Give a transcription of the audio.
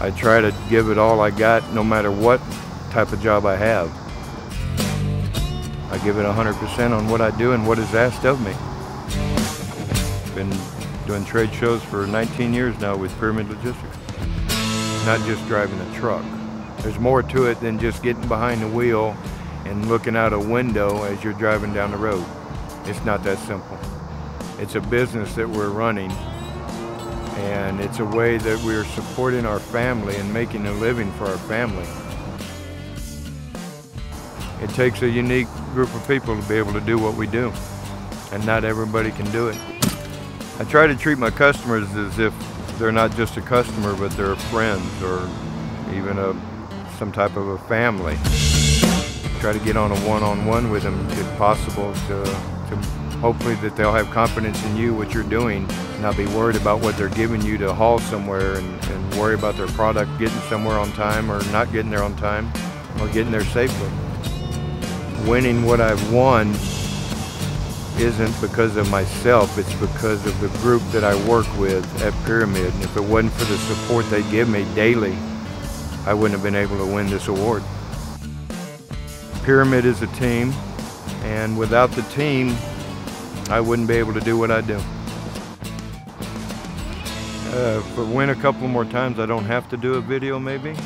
I try to give it all I got no matter what type of job I have. I give it 100% on what I do and what is asked of me. Been doing trade shows for 19 years now with Pyramid Logistics. Not just driving a truck. There's more to it than just getting behind the wheel and looking out a window as you're driving down the road. It's not that simple. It's a business that we're running and it's a way that we're supporting our family and making a living for our family. It takes a unique group of people to be able to do what we do, and not everybody can do it. I try to treat my customers as if they're not just a customer, but they're friends or even a, some type of a family. Try to get on a one-on-one -on -one with them if possible to, to hopefully that they'll have confidence in you, what you're doing, not be worried about what they're giving you to haul somewhere and, and worry about their product getting somewhere on time or not getting there on time or getting there safely winning what I've won isn't because of myself, it's because of the group that I work with at Pyramid. And if it wasn't for the support they give me daily, I wouldn't have been able to win this award. Pyramid is a team, and without the team, I wouldn't be able to do what I do. Uh, if win a couple more times, I don't have to do a video maybe.